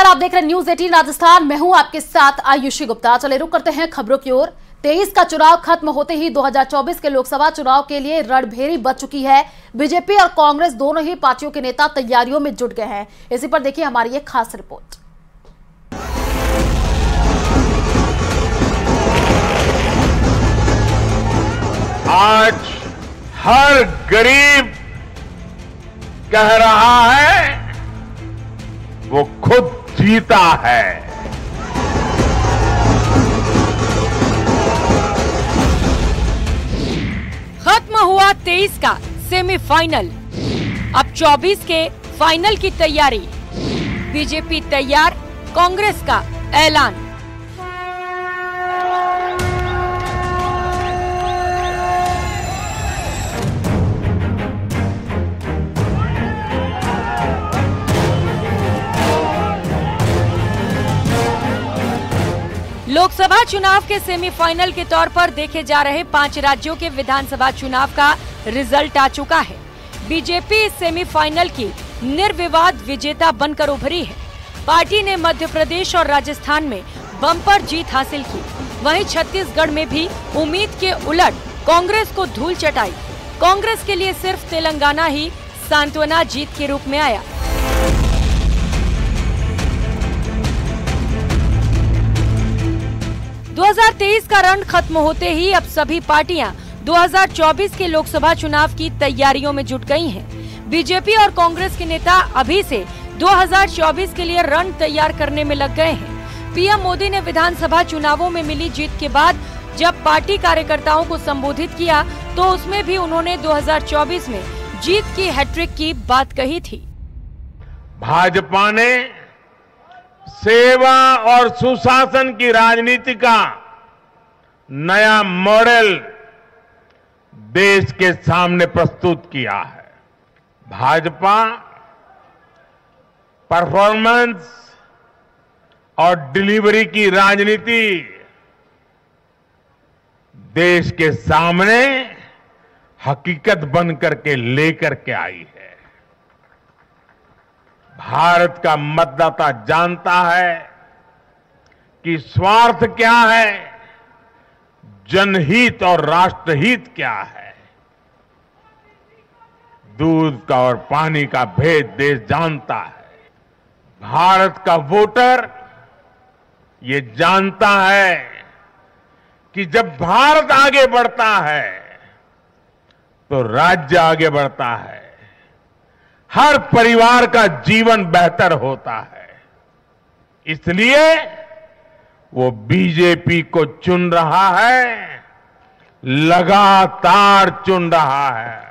नमस्कार, आप देख रहे हैं न्यूज़ 18 राजस्थान। मैं हूँ आपके साथ आयुषी गुप्ता। चले रुक करते हैं खबरों की ओर। तेईस का चुनाव खत्म होते ही 2024 के लोकसभा चुनाव के लिए रणभेरी बच चुकी है। बीजेपी और कांग्रेस दोनों ही पार्टियों के नेता तैयारियों में जुट गए हैं। इसी पर देखिए हमारी एक खास रिपोर्ट। आज हर गरीब कह रहा है, वो खुद जीता है। खत्म हुआ तेईस का सेमीफाइनल। अब 24 के फाइनल की तैयारी। बीजेपी तैयार, कांग्रेस का ऐलान। लोकसभा चुनाव के सेमीफाइनल के तौर पर देखे जा रहे पाँच राज्यों के विधानसभा चुनाव का रिज़ल्ट आ चुका है। बीजेपी इस सेमीफाइनल की निर्विवाद विजेता बनकर उभरी है। पार्टी ने मध्य प्रदेश और राजस्थान में बम्पर जीत हासिल की। वहीं छत्तीसगढ़ में भी उम्मीद के उलट कांग्रेस को धूल चटाई। कांग्रेस के लिए सिर्फ़ तेलंगाना ही सांत्वना जीत के रूप में आया। दो हज़ार तेईस का रण खत्म होते ही अब सभी पार्टियाँ 2024 के लोकसभा चुनाव की तैयारियों में जुट गई हैं। बीजेपी और कांग्रेस के नेता अभी से 2024 के लिए रण तैयार करने में लग गए हैं पीएम मोदी ने विधानसभा चुनावों में मिली जीत के बाद जब पार्टी कार्यकर्ताओं को संबोधित किया तो उसमें भी उन्होंने 2024 में जीत की हैट्रिक की बात कही थी भाजपा ने सेवा और सुशासन की राजनीति का नया मॉडल देश के सामने प्रस्तुत किया है। भाजपा परफॉर्मेंस और डिलीवरी की राजनीति देश के सामने हकीकत बन करके लेकर के आई है। भारत का मतदाता जानता है कि स्वार्थ क्या है, जनहित और राष्ट्रहित क्या है। दूध का और पानी का भेद देश जानता है। भारत का वोटर ये जानता है कि जब भारत आगे बढ़ता है तो राज्य आगे बढ़ता है। हर परिवार का जीवन बेहतर होता है। इसलिए वो बीजेपी को चुन रहा है, लगातार चुन रहा है।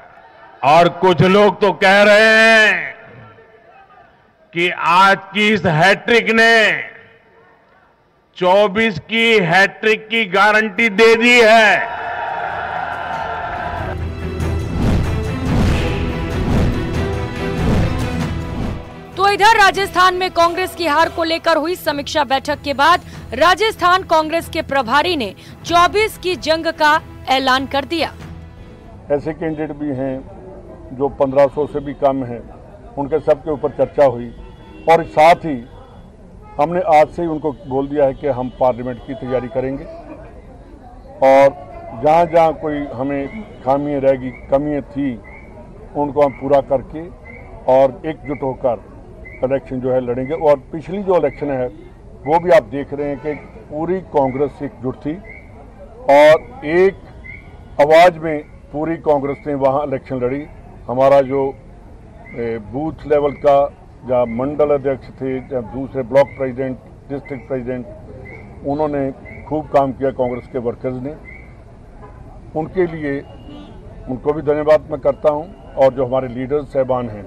और कुछ लोग तो कह रहे हैं कि आज की इस हैट्रिक ने 24 की हैट्रिक की गारंटी दे दी है। इधर राजस्थान में कांग्रेस की हार को लेकर हुई समीक्षा बैठक के बाद राजस्थान कांग्रेस के प्रभारी ने 24 की जंग का ऐलान कर दिया। ऐसे कैंडिडेट भी हैं जो 1500 से भी कम हैं। उनके सबके ऊपर चर्चा हुई और साथ ही हमने आज से ही उनको बोल दिया है कि हम पार्लियामेंट की तैयारी करेंगे और जहाँ जहाँ कोई हमें खामियाँ रहेगी, कमियाँ थी, उनको हम पूरा करके और एकजुट होकर इलेक्शन जो है लड़ेंगे और पिछली जो इलेक्शन है, वो भी आप देख रहे हैं कि पूरी कांग्रेस एकजुट थी और एक आवाज़ में पूरी कांग्रेस ने वहाँ इलेक्शन लड़ी। हमारा जो बूथ लेवल का या मंडल अध्यक्ष थे या दूसरे ब्लॉक प्रेसिडेंट डिस्ट्रिक्ट प्रेसिडेंट उन्होंने खूब काम किया कांग्रेस के वर्कर्स ने। उनके लिए उनको भी धन्यवाद मैं करता हूँ और जो हमारे लीडर्स साहबान हैं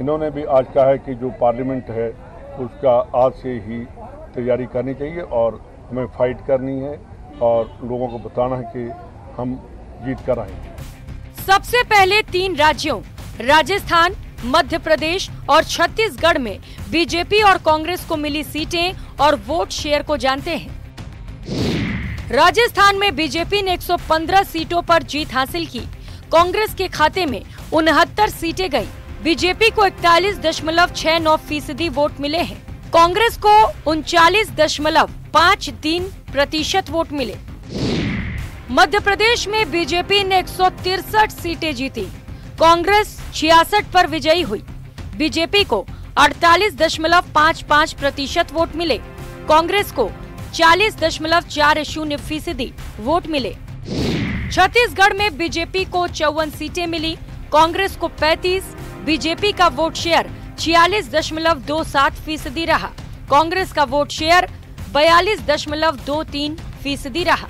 इन्होंने भी आज कहा है कि जो पार्लियामेंट है, उसका आज से ही तैयारी करनी चाहिए और हमें फाइट करनी है और लोगों को बताना है कि हम जीत कर आएँगे सबसे पहले तीन राज्यों, राजस्थान, मध्य प्रदेश और छत्तीसगढ़ में बीजेपी और कांग्रेस को मिली सीटें और वोट शेयर को जानते हैं। राजस्थान में बीजेपी ने 115 सीटों पर जीत हासिल की। कांग्रेस के खाते में उनहत्तर सीटें गई बीजेपी को इकतालीस दशमलव छह नौ फ़ीसदी वोट मिले हैं। कांग्रेस को उनचालीस दशमलव पाँच तीन प्रतिशत वोट मिले। मध्य प्रदेश में बीजेपी ने एक सीटें जीती। कांग्रेस छियासठ पर विजयी हुई। बीजेपी को अड़तालीस दशमलव पाँच पाँच प्रतिशत वोट मिले। कांग्रेस को चालीस दशमलव चार शून्य फ़ीसदी वोट मिले। छत्तीसगढ़ में बीजेपी को चौवन सीटें मिली। कांग्रेस को 35, बीजेपी का वोट शेयर छियालीस दशमलव दो सात फ़ीसदी रहा। कांग्रेस का वोट शेयर बयालीस दशमलव दो तीन फ़ीसदी रहा।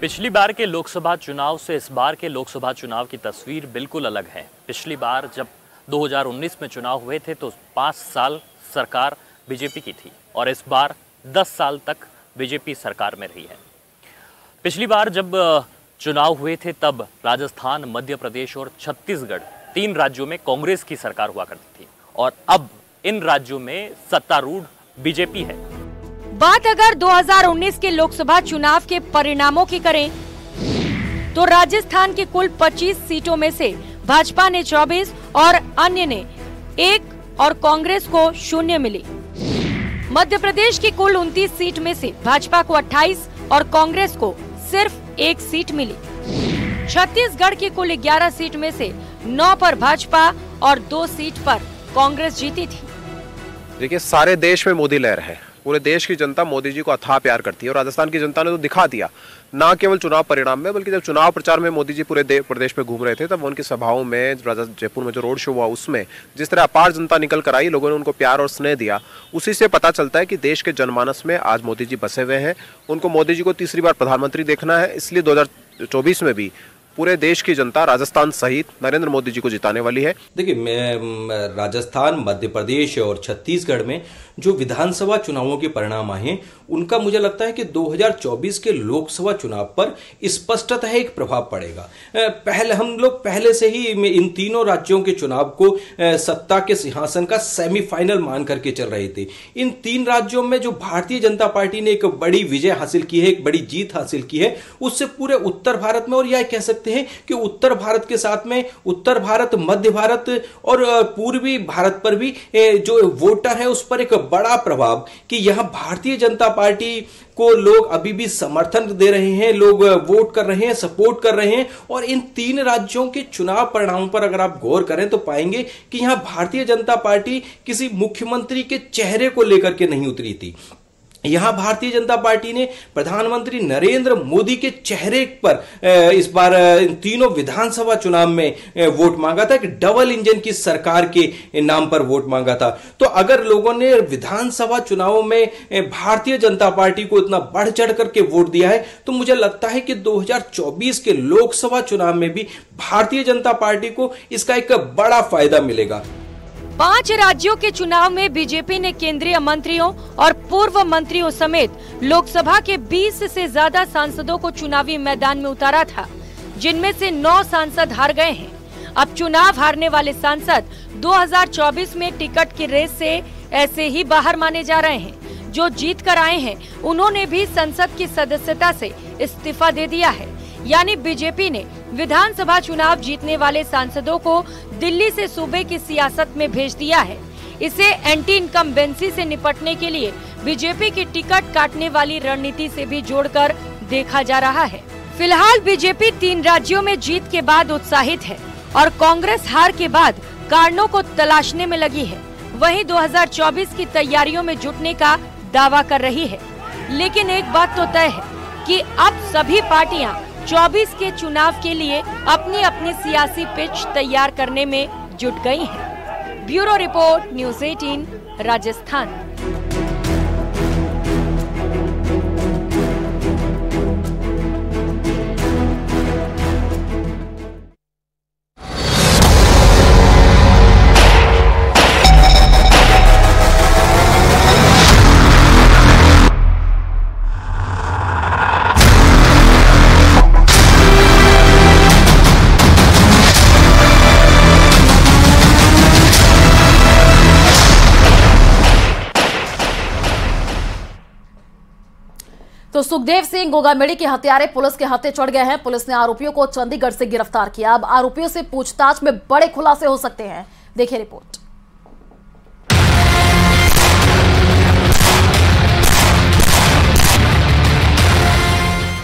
पिछली बार के लोकसभा चुनाव से इस बार के लोकसभा चुनाव की तस्वीर बिल्कुल अलग है। पिछली बार जब 2019 में चुनाव हुए थे तो पाँच साल सरकार बीजेपी की थी और इस बार दस साल तक बीजेपी सरकार में रही है। पिछली बार जब चुनाव हुए थे तब राजस्थान, मध्य प्रदेश और छत्तीसगढ़ तीन राज्यों में कांग्रेस की सरकार हुआ करती थी और अब इन राज्यों में सत्तारूढ़ बीजेपी है। बात अगर 2019 के लोकसभा चुनाव के परिणामों की करें तो राजस्थान की कुल 25 सीटों में से भाजपा ने 24 और अन्य ने एक और कांग्रेस को शून्य मिली। मध्य प्रदेश की कुल 29 सीट में से भाजपा को 28 और कांग्रेस को सिर्फ़ एक सीट मिली। छत्तीसगढ़ की कुल 11 सीट में से 9 पर भाजपा और दो सीट पर कांग्रेस जीती थी। देखिए, सारे देश में मोदी लहर है। पूरे देश की जनता मोदी जी को अथाह प्यार करती है और राजस्थान की जनता ने तो दिखा दिया। ना केवल चुनाव परिणाम में, बल्कि जब चुनाव प्रचार में मोदी जी पूरे प्रदेश में घूम रहे थे, तब उनकी सभाओं में जयपुर में जो रोड शो हुआ, उसमें जिस तरह अपार जनता निकल कर आई, लोगों ने उनको प्यार और स्नेह दिया, उसी से पता चलता है कि देश के जनमानस में आज मोदी जी बसे हुए हैं। उनको मोदी जी को तीसरी बार प्रधानमंत्री देखना है, इसलिए दो हज़ार चौबीस में भी पूरे देश की जनता राजस्थान सहित नरेंद्र मोदी जी को जिताने वाली है। देखिए राजस्थान, मध्य प्रदेश और छत्तीसगढ़ में जो विधानसभा चुनावों के परिणाम आए उनका मुझे लगता है कि 2024 के लोकसभा चुनाव पर स्पष्टतः एक प्रभाव पड़ेगा। पहले हम लोग पहले से ही इन तीनों राज्यों के चुनाव को सत्ता के सिंहासन का सेमीफाइनल मान करके चल रहे थे। इन तीन राज्यों में जो भारतीय जनता पार्टी ने एक बड़ी विजय हासिल की है, एक बड़ी जीत हासिल की है, उससे पूरे उत्तर भारत में, और यह कह सकते हैं कि उत्तर भारत के साथ में उत्तर भारत, मध्य भारत और पूर्वी भारत पर भी जो वोटर है, उस पर एक बड़ा प्रभाव कि यहाँ भारतीय जनता पार्टी को लोग अभी भी समर्थन दे रहे हैं, लोग वोट कर रहे हैं, सपोर्ट कर रहे हैं और इन तीन राज्यों के चुनाव परिणामों पर अगर आप गौर करें तो पाएँगे कि यहाँ भारतीय जनता पार्टी किसी मुख्यमंत्री के चेहरे को लेकर के नहीं उतरी थी। यहाँ भारतीय जनता पार्टी ने प्रधानमंत्री नरेंद्र मोदी के चेहरे पर इस बार तीनों विधानसभा चुनाव में वोट मांगा था कि डबल इंजन की सरकार के नाम पर वोट मांगा था। तो अगर लोगों ने विधानसभा चुनावों में भारतीय जनता पार्टी को इतना बढ़ चढ़ करके वोट दिया है तो मुझे लगता है कि 2024 के लोकसभा चुनाव में भी भारतीय जनता पार्टी को इसका एक बड़ा फ़ायदा मिलेगा। पाँच राज्यों के चुनाव में बीजेपी ने केंद्रीय मंत्रियों और पूर्व मंत्रियों समेत लोकसभा के 20 से ज़्यादा सांसदों को चुनावी मैदान में उतारा था, जिनमें से 9 सांसद हार गए हैं। अब चुनाव हारने वाले सांसद 2024 में टिकट की रेस से ऐसे ही बाहर माने जा रहे हैं, जो जीत कर आए हैं, उन्होंने भी संसद की सदस्यता से इस्तीफा दे दिया है। यानी बीजेपी ने विधानसभा चुनाव जीतने वाले सांसदों को दिल्ली से सूबे की सियासत में भेज दिया है। इसे एंटी इनकम्बेंसी से निपटने के लिए बीजेपी की टिकट काटने वाली रणनीति से भी जोड़कर देखा जा रहा है। फ़िलहाल बीजेपी तीन राज्यों में जीत के बाद उत्साहित है और कांग्रेस हार के बाद कारणों को तलाशने में लगी है। वहीं 2024 की तैयारियों में जुटने का दावा कर रही है। लेकिन एक बात तो तय है कि अब सभी पार्टियाँ 24 के चुनाव के लिए अपनी अपनी सियासी पिच तैयार करने में जुट गई हैं। Bureau report, news 18 Rajasthan Sukhdev Singh Gogamedi के हत्यारे पुलिस के हाथे चढ़ गए हैं। पुलिस ने आरोपियों को चंडीगढ़ से गिरफ़्तार किया। अब आरोपियों से पूछताछ में बड़े खुलासे हो सकते हैं। देखिए रिपोर्ट।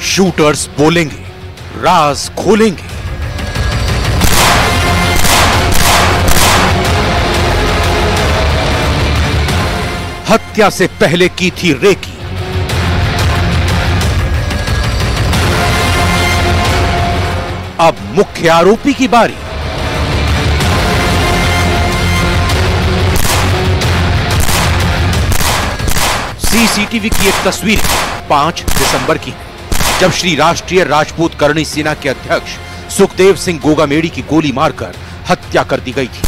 शूटर्स बोलेंगे, राज खोलेंगे। हत्या से पहले की थी रेकी। अब मुख्य आरोपी की बारी। सीसीटीवी की एक तस्वीर पाँच दिसंबर की। जब श्री राष्ट्रीय राजपूत करणी सेना के अध्यक्ष सुखदेव सिंह गोगामेड़ी की गोली मारकर हत्या कर दी गई थी।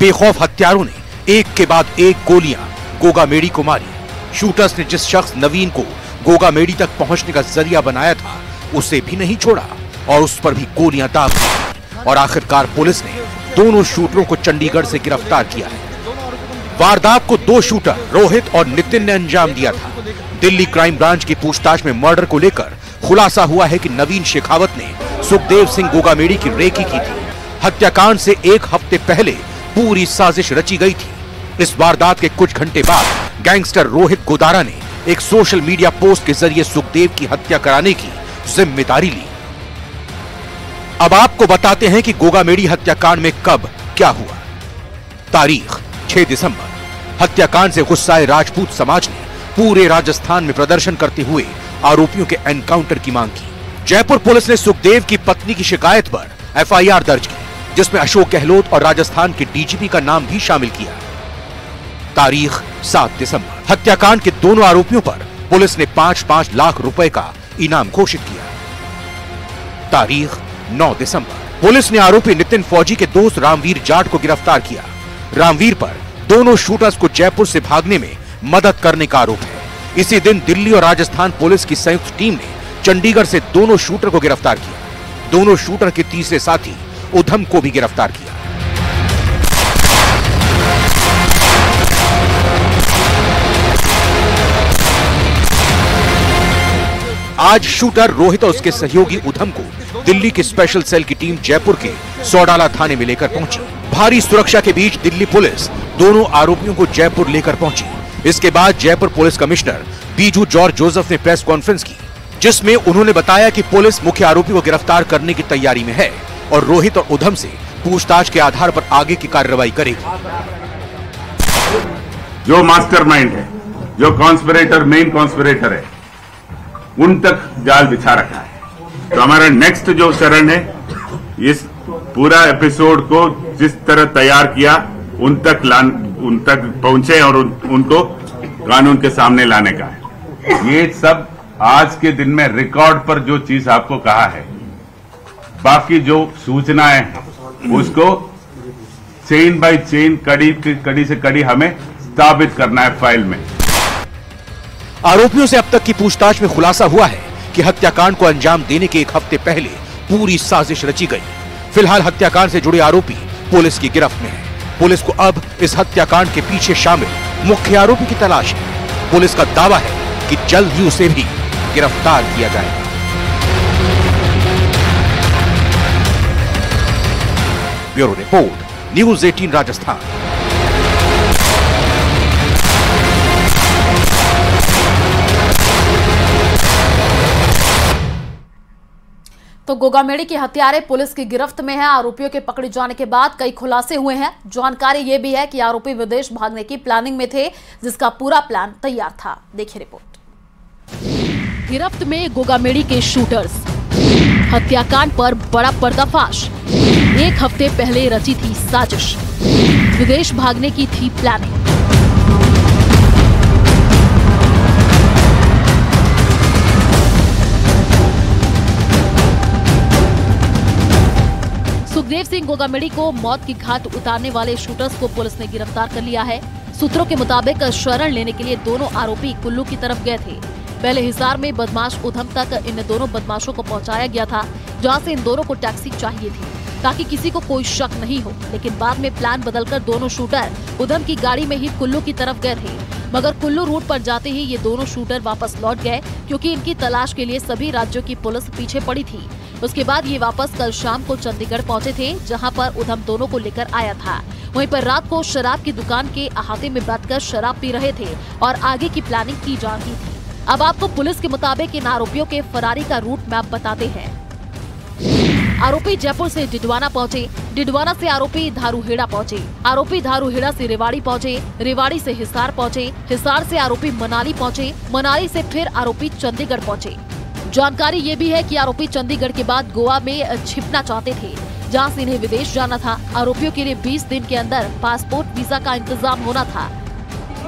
बेखौफ हत्यारों ने एक के बाद एक गोलियाँ गोगामेड़ी को मारी। शूटर्स ने जिस शख्स नवीन को गोगा मेडी तक पहुँचने का ज़रिया बनाया था, उसे भी नहीं छोड़ा और उस पर भी गोलियाँ दाग दी। और आखिरकार पुलिस ने दोनों शूटरों को चंडीगढ़ से गिरफ़्तार किया है। वारदात को दो शूटर, रोहित और नितिन ने अंजाम दिया था। दिल्ली क्राइम ब्रांच की पूछताछ में मर्डर को लेकर खुलासा हुआ है कि नवीन शेखावत ने सुखदेव सिंह गोगामेड़ी की रेकी की थी। हत्याकांड से एक हफ़्ते पहले पूरी साजिश रची गई थी। इस वारदात के कुछ घंटे बाद गैंगस्टर रोहित गोदारा ने एक सोशल मीडिया पोस्ट के ज़रिए सुखदेव की हत्या कराने की ज़िम्मेदारी ली। अब आपको बताते हैं कि गोगामेड़ी हत्याकांड में कब क्या हुआ। तारीख 6 दिसंबर। हत्याकांड से गुस्साए राजपूत समाज ने पूरे राजस्थान में प्रदर्शन करते हुए आरोपियों के एनकाउंटर की मांग की। जयपुर पुलिस ने सुखदेव की पत्नी की शिकायत पर एफआईआर दर्ज की, जिसमें अशोक गहलोत और राजस्थान के डीजीपी का नाम भी शामिल किया। तारीख 7 दिसंबर। हत्याकांड के दोनों आरोपियों पर पुलिस ने पाँच पाँच लाख रुपए का इनाम घोषित किया। तारीख 9 दिसंबर। पुलिस ने आरोपी नितिन फौजी के दोस्त रामवीर जाट को गिरफ़्तार किया। रामवीर पर दोनों शूटर्स को जयपुर से भागने में मदद करने का आरोप है। इसी दिन दिल्ली और राजस्थान पुलिस की संयुक्त टीम ने चंडीगढ़ से दोनों शूटर को गिरफ़्तार किया। दोनों शूटर के तीसरे साथी उधम को भी गिरफ़्तार किया। आज शूटर रोहित और उसके सहयोगी उधम को दिल्ली की स्पेशल सेल की टीम जयपुर के सौडाला थाने में लेकर पहुँची। भारी सुरक्षा के बीच दिल्ली पुलिस दोनों आरोपियों को जयपुर लेकर पहुँची। इसके बाद Jaipur police commissioner Biju George Joseph ने प्रेस कॉन्फ्रेंस की, जिसमें उन्होंने बताया कि पुलिस मुख्य आरोपी को गिरफ़्तार करने की तैयारी में है और रोहित और उधम से पूछताछ के आधार पर आगे की कार्रवाई करेगी। जो मास्टरमाइंड है, जो कॉन्स्पिरेटर मेन कॉन्स्पिरेटर है उन तक जाल बिछा रखा है। तो हमारा नेक्स्ट जो चरण है इस पूरा एपिसोड को जिस तरह तैयार किया उन तक लान उन तक पहुँचे और उन, उनको कानून के सामने लाने का है। ये सब आज के दिन में रिकॉर्ड पर जो चीज़ आपको कहा है बाकी जो सूचनाएँ हैं उसको चेन बाय चेन कड़ी कड़ी से कड़ी हमें स्थापित करना है फ़ाइल में। आरोपियों से अब तक की पूछताछ में खुलासा हुआ है कि हत्याकांड को अंजाम देने के एक हफ़्ते पहले पूरी साजिश रची गई। फ़िलहाल हत्याकांड से जुड़े आरोपी पुलिस की गिरफ्त में है। पुलिस को अब इस हत्याकांड के पीछे शामिल मुख्य आरोपी की तलाश है। पुलिस का दावा है कि जल्द ही उसे भी गिरफ़्तार किया जाएगा ब्यूरो रिपोर्ट, न्यूज़ 18 राजस्थान। तो गोगामेड़ी की हत्यारे पुलिस की गिरफ्त में है। आरोपियों के पकड़े जाने के बाद कई खुलासे हुए हैं। जानकारी ये भी है कि आरोपी विदेश भागने की प्लानिंग में थे, जिसका पूरा प्लान तैयार था। देखिए रिपोर्ट। गिरफ्त में गोगामेड़ी के शूटर्स। हत्याकांड पर बड़ा पर्दाफाश। एक हफ़्ते पहले रची थी साजिश। विदेश भागने की थी प्लानिंग। सुखदेव सिंह गोगामेड़ी को मौत की घाट उतारने वाले शूटर्स को पुलिस ने गिरफ़्तार कर लिया है। सूत्रों के मुताबिक शरण लेने के लिए दोनों आरोपी कुल्लू की तरफ़ गए थे। पहले हिसार में बदमाश उधम तक इन दोनों बदमाशों को पहुँचाया गया था, जहाँ से इन दोनों को टैक्सी चाहिए थी, ताकि किसी को कोई शक नहीं हो। लेकिन बाद में प्लान बदलकर दोनों शूटर उधम की गाड़ी में ही कुल्लू की तरफ़ गए थे। मगर कुल्लू रूट पर जाते ही ये दोनों शूटर वापस लौट गए, क्योंकि इनकी तलाश के लिए सभी राज्यों की पुलिस पीछे पड़ी थी। उसके बाद ये वापस कल शाम को चंडीगढ़ पहुँचे थे, जहाँ पर उधम दोनों को लेकर आया था। वहीं पर रात को शराब की दुकान के अहाते में बैठकर शराब पी रहे थे और आगे की प्लानिंग की जा रही थी। अब आपको पुलिस के मुताबिक इन आरोपियों के फरारी का रूट मैप बताते हैं। आरोपी जयपुर से डिडवाना पहुँचे। डिडवाना से आरोपी धारूहेड़ा पहुँचे। आरोपी धारूहेड़ा से रेवाड़ी पहुँचे। रेवाड़ी से हिसार पहुँचे। हिसार से आरोपी मनाली पहुँचे। मनाली से फिर आरोपी चंडीगढ़ पहुँचे। जानकारी ये भी है कि आरोपी चंडीगढ़ के बाद गोवा में छिपना चाहते थे, जहाँ से इन्हें विदेश जाना था। आरोपियों के लिए 20 दिन के अंदर पासपोर्ट, वीज़ा का इंतज़ाम होना था।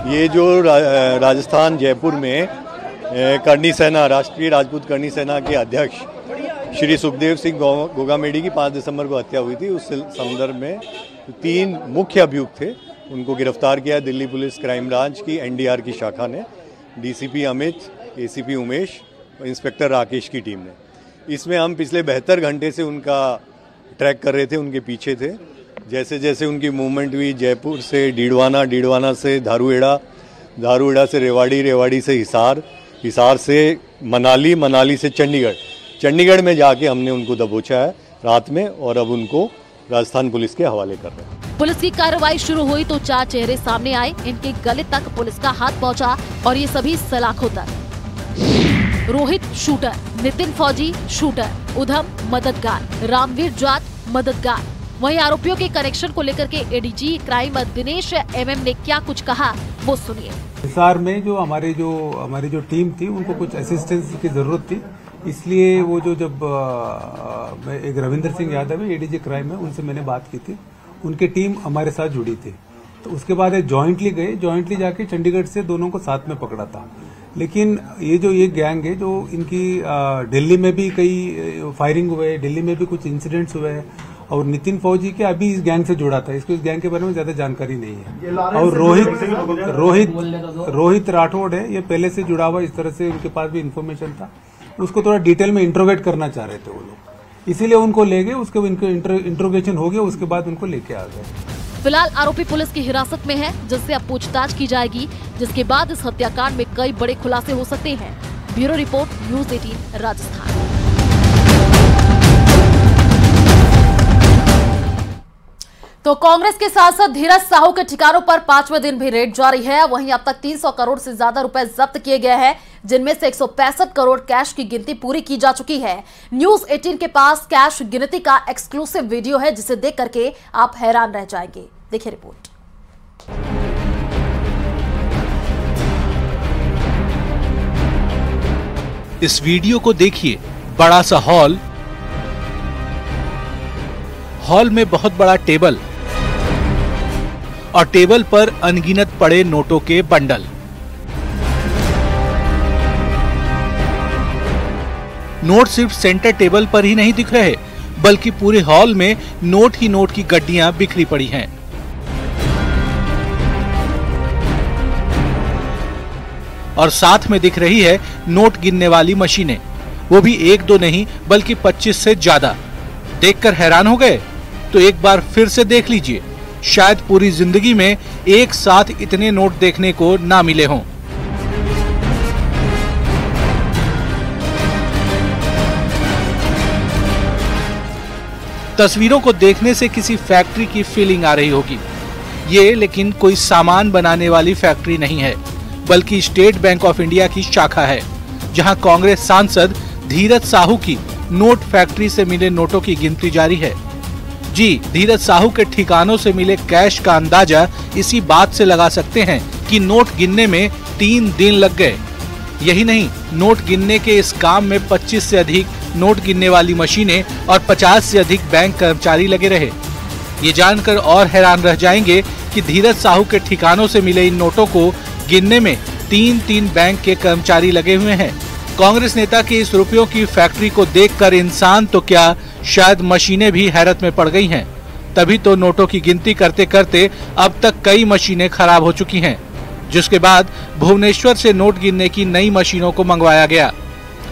ये जो राजस्थान जयपुर में करनी सेना, राष्ट्रीय राजपूत करनी सेना के अध्यक्ष श्री सुखदेव सिंह गोगामेडी की 5 दिसंबर को हत्या हुई थी। उस संदर्भ में तीन मुख्य अभियुक्त थे। उनको गिरफ़्तार किया दिल्ली पुलिस क्राइम ब्रांच की एनडीआर की शाखा ने, डीसीपी अमित, एसीपी उमेश और इंस्पेक्टर राकेश की टीम ने। इसमें हम पिछले बहत्तर घंटे से उनका ट्रैक कर रहे थे, उनके पीछे थे। जैसे जैसे उनकी मूवमेंट हुई, जयपुर से डीडवाना डीडवाना से धारूएड़ा धारूएड़ा से रेवाड़ी रेवाड़ी से हिसार हिसार से मनाली मनाली से चंडीगढ़। चंडीगढ़ में जाके हमने उनको दबोचा है रात में और अब उनको राजस्थान पुलिस के हवाले कर रहे हैं। पुलिस की कार्रवाई शुरू हुई तो चार चेहरे सामने आए इनके गले तक पुलिस का हाथ पहुँचा और ये सभी सलाखों तक। रोहित शूटर नितिन फौजी शूटर उधम मददगार रामवीर जाट मददगार। वहीं आरोपियों के कनेक्शन को लेकर के एडीजी क्राइम दिनेश एमएम ने क्या कुछ कहा वो सुनिए। हिसार में जो हमारी जो हमारी जो टीम थी उनको कुछ असिस्टेंस की ज़रूरत थी। इसलिए वो जो जब आ, एक रविंदर सिंह यादव है एडीजी क्राइम में उनसे मैंने बात की थी। उनकी टीम हमारे साथ जुड़ी थी। तो उसके बाद एक ज्वाइंटली गए ज्वाइंटली जाके चंडीगढ़ से दोनों को साथ में पकड़ा था। लेकिन ये जो ये गैंग है जो इनकी दिल्ली में भी कई फायरिंग हुए दिल्ली में भी कुछ इंसिडेंट्स हुए और नितिन फौजी के अभी इस गैंग से जुड़ा था। इसको इस गैंग के बारे में ज़्यादा जानकारी नहीं है। और रोहित रोहित रोहित राठौड़ है ये पहले से जुड़ा हुआ इस तरह से उनके पास भी इन्फॉर्मेशन था। उसको थोड़ा डिटेल में इंट्रोगेट करना चाह रहे थे वो लोग। इसीलिए उनको ले गए, उसके इनके इंट्रोगेशन हो गया, उसके बाद उनको लेके आ गए। फ़िलहाल आरोपी पुलिस की हिरासत में है, जिससे अब पूछताछ की जाएगी, जिसके बाद इस हत्याकांड में कई बड़े खुलासे हो सकते हैं। Bureau report, news eighteen, Rajasthan. तो कांग्रेस के सांसद धीरज साहू के ठिकानों पर पाँचवें दिन भी रेड जारी है। वहीं अब तक 300 करोड़ से ज़्यादा रुपए जब्त किए गए हैं, जिनमें से एक सौ पैंसठ करोड़ कैश की गिनती पूरी की जा चुकी है। न्यूज़ 18 के पास कैश गिनती का एक्सक्लूसिव वीडियो है, जिसे देख करके आप हैरान रह जाएँगे। देखिए रिपोर्ट। इस वीडियो को देखिए, बड़ा सा हॉल। हॉल में बहुत बड़ा टेबल और टेबल पर अनगिनत पड़े नोटों के बंडल। नोट सिर्फ़ सेंटर टेबल पर ही नहीं दिख रहे, बल्कि पूरे हॉल में नोट ही नोट की गड्डियाँ बिखरी पड़ी हैं। और साथ में दिख रही है नोट गिनने वाली मशीनें। वो भी एक दो नहीं, बल्कि 25 से ज़्यादा। देखकर हैरान हो गए? तो एक बार फिर से देख लीजिए। शायद पूरी ज़िंदगी में एक साथ इतने नोट देखने को ना मिले हों। तस्वीरों को देखने से किसी फैक्ट्री की फीलिंग आ रही होगी। ये लेकिन कोई सामान बनाने वाली फैक्ट्री नहीं है, बल्कि स्टेट बैंक ऑफ़ इंडिया की शाखा है, जहाँ कांग्रेस सांसद धीरज साहू की नोट फैक्ट्री से मिले नोटों की गिनती जारी है। जी, धीरज साहू के ठिकानों से मिले कैश का अंदाज़ा इसी बात से लगा सकते हैं कि नोट गिनने में तीन दिन लग गए। यही नहीं, नोट गिनने के इस काम में 25 से अधिक नोट गिनने वाली मशीनें और 50 से अधिक बैंक कर्मचारी लगे रहे। ये जानकर और हैरान रह जाएँगे कि धीरज साहू के ठिकानों से मिले इन नोटों को गिनने में तीन तीन बैंक के कर्मचारी लगे हुए हैं। कांग्रेस नेता के इस रुपयों की फैक्ट्री को देखकर इंसान तो क्या शायद मशीनें भी हैरत में पड़ गई हैं। तभी तो नोटों की गिनती करते करते अब तक कई मशीनें खराब हो चुकी हैं, जिसके बाद भुवनेश्वर से नोट गिनने की नई मशीनों को मंगवाया गया।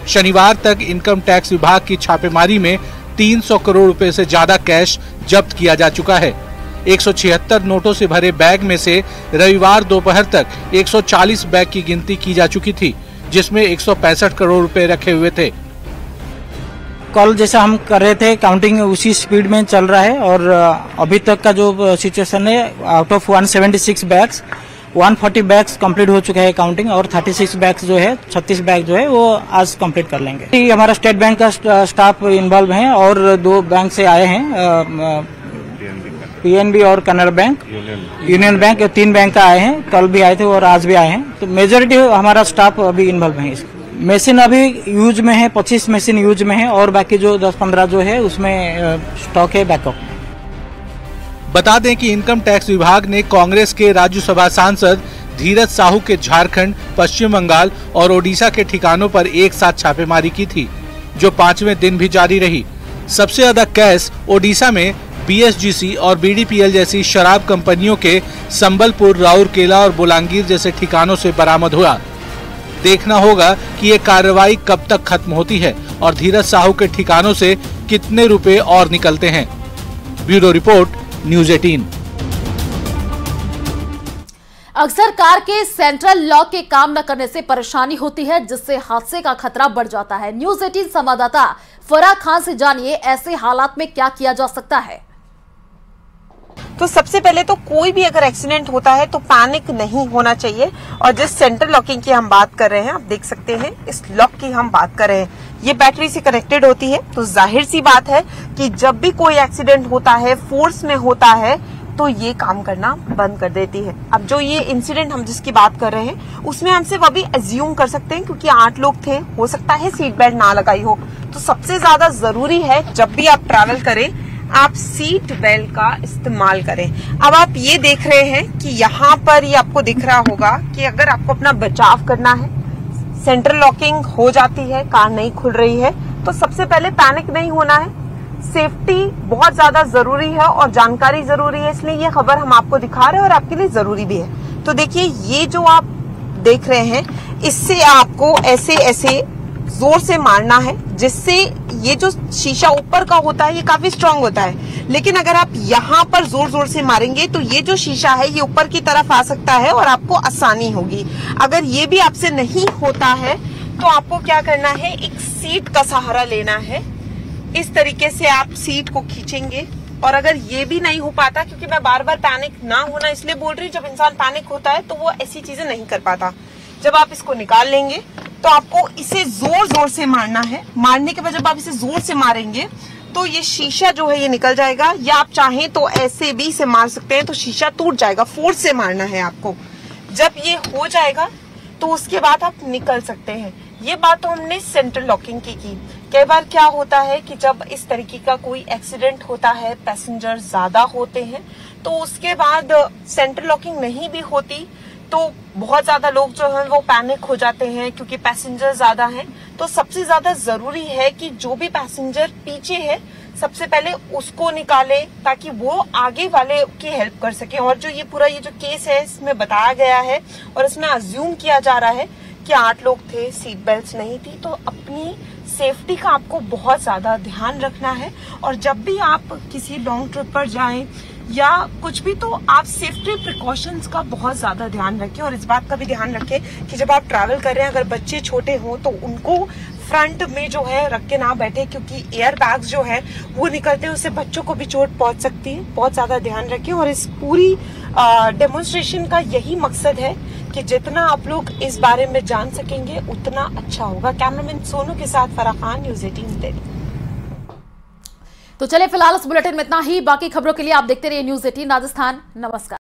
शनिवार तक इनकम टैक्स विभाग की छापेमारी में 300 करोड़ रुपए से ज़्यादा कैश जब्त किया जा चुका है। 176 नोटों से भरे बैग में से रविवार दोपहर तक 140 बैग की गिनती की जा चुकी थी, जिसमें एक सौ पैंसठ करोड़ रुपए रखे हुए थे। कल जैसा हम कर रहे थे काउंटिंग उसी स्पीड में चल रहा है और अभी तक का जो सिचुएशन है out of 176 bags 140 bags complete हो चुका है काउंटिंग और 36 बैग्स जो है 36 बैग जो है वो आज कंप्लीट कर लेंगे। हमारा स्टेट बैंक का स्टाफ इन्वॉल्व है और दो बैंक से आए हैं पीएनबी और कनरा बैंक यूनियन बैंक तीन बैंक का आए हैं कल भी आए थे और आज भी आए हैं। तो मेजोरिटी हमारा स्टाफ अभी इन्वॉल्व है मशीन अभी यूज़ में है, पच्चीस मशीन यूज़ में है और बाकी जो दस पंद्रह जो है, उसमें स्टॉक है बैकअप बता दें कि इनकम टैक्स विभाग ने कांग्रेस के राज्यसभा सांसद धीरज साहू के झारखंड, पश्चिम बंगाल और ओडिशा के ठिकानों पर एक साथ छापेमारी की थी, जो पाँचवें दिन भी जारी रही। सबसे ज़्यादा कैश ओडिशा में बीएसजीसी और बीडीपीएल जैसी शराब कंपनियों के संबलपुर, राउरकेला और बोलांगीर जैसे ठिकानों से बरामद हुआ। देखना होगा कि ये कार्रवाई कब तक खत्म होती है और धीरज साहू के ठिकानों से कितने रुपए और निकलते हैं। Bureau report, news eighteen. अक्सर कार के सेंट्रल लॉक के काम न करने से परेशानी होती है, जिससे हादसे का खतरा बढ़ जाता है। न्यूज़ एटीन संवाददाता फरा खान से जानिए, ऐसे हालात में क्या किया जा सकता है। तो सबसे पहले तो कोई भी अगर एक्सीडेंट होता है तो पैनिक नहीं होना चाहिए। और जिस सेंटर लॉकिंग की हम बात कर रहे हैं, आप देख सकते हैं, इस लॉक की हम बात कर रहे हैं। ये बैटरी से कनेक्टेड होती है। तो ज़ाहिर सी बात है कि जब भी कोई एक्सीडेंट होता है, फोर्स में होता है तो ये काम करना बंद कर देती है। अब जो ये इंसिडेंट हम जिसकी बात कर रहे हैं, उसमें हम सिर्फ़ अभी एज्यूम कर सकते हैं, क्योंकि आठ लोग थे, हो सकता है सीट बेल्ट ना लगाई हो। तो सबसे ज़्यादा ज़रूरी है, जब भी आप ट्रैवल करें आप सीट बेल्ट का इस्तेमाल करें। अब आप ये देख रहे हैं कि यहाँ पर ये आपको दिख रहा होगा कि अगर आपको अपना बचाव करना है सेंट्रल लॉकिंग हो जाती है, कार नहीं खुल रही है तो सबसे पहले पैनिक नहीं होना है। सेफ्टी बहुत ज़्यादा ज़रूरी है और जानकारी ज़रूरी है, इसलिए ये खबर हम आपको दिखा रहे हैं और आपके लिए ज़रूरी भी है। तो देखिए, ये जो आप देख रहे हैं, इससे आपको ऐसे ऐसे ज़ोर से मारना है, जिससे ये जो शीशा ऊपर का होता है, ये काफ़ी स्ट्रांग होता है। लेकिन अगर आप यहाँ पर ज़ोर ज़ोर से मारेंगे तो ये जो शीशा है, ये ऊपर की तरफ़ आ सकता है और आपको आसानी होगी। अगर ये भी आपसे नहीं होता है तो आपको क्या करना है, एक सीट का सहारा लेना है। इस तरीके से आप सीट को खींचेंगे। और अगर ये भी नहीं हो पाता, क्योंकि मैं बार बार पैनिक ना होना इसलिए बोल रही हूँ, जब इंसान पैनिक होता है तो वो ऐसी चीज़ें नहीं कर पाता। जब आप इसको निकाल लेंगे तो आपको इसे ज़ोर ज़ोर से मारना है। मारने के बाद जब आप इसे ज़ोर से मारेंगे तो ये शीशा जो है ये निकल जाएगा। या आप चाहें तो ऐसे भी इसे मार सकते हैं तो शीशा टूट जाएगा। फोर्स से मारना है आपको। जब ये हो जाएगा तो उसके बाद आप निकल सकते हैं। ये बात तो हमने सेंट्रल लॉकिंग की की। कई बार क्या होता है कि जब इस तरीके का कोई एक्सीडेंट होता है, पैसेंजर ज़्यादा होते हैं तो उसके बाद सेंट्रल लॉकिंग नहीं भी होती तो बहुत ज़्यादा लोग जो है, वो पैनिक हो जाते हैं क्योंकि पैसेंजर ज़्यादा हैं। तो सबसे ज़्यादा ज़रूरी है कि जो भी पैसेंजर पीछे है, सबसे पहले उसको निकाले ताकि वो आगे वाले की हेल्प कर सके। और जो ये पूरा ये जो केस है, इसमें बताया गया है और इसमें अज्यूम किया जा रहा है कि आठ लोग थे सीट बेल्ट नहीं थी। तो अपनी सेफ्टी का आपको बहुत ज़्यादा ध्यान रखना है। और जब भी आप किसी लॉन्ग ट्रिप पर जाएँ या कुछ भी तो आप सेफ्टी प्रिकॉशंस का बहुत ज़्यादा ध्यान रखें और इस बात का भी ध्यान रखें कि जब आप ट्रैवल कर रहे हैं, अगर बच्चे छोटे हों तो उनको फ्रंट में जो है रख के ना बैठे, क्योंकि एयर बैग्स जो है, वो निकलते हैं, उससे बच्चों को भी चोट पहुँच सकती है। बहुत ज़्यादा ध्यान रखें और इस पूरी डेमोन्स्ट्रेशन का यही मकसद है कि जितना आप लोग इस बारे में जान सकेंगे, उतना अच्छा होगा। कैमरामैन सोनू के साथ फरा खान न्यूज़ एटीन दिल्ली तो चले फ़िलहाल इस बुलेटिन में इतना ही। बाकी खबरों के लिए आप देखते रहिए न्यूज़ एटीन राजस्थान। नमस्कार।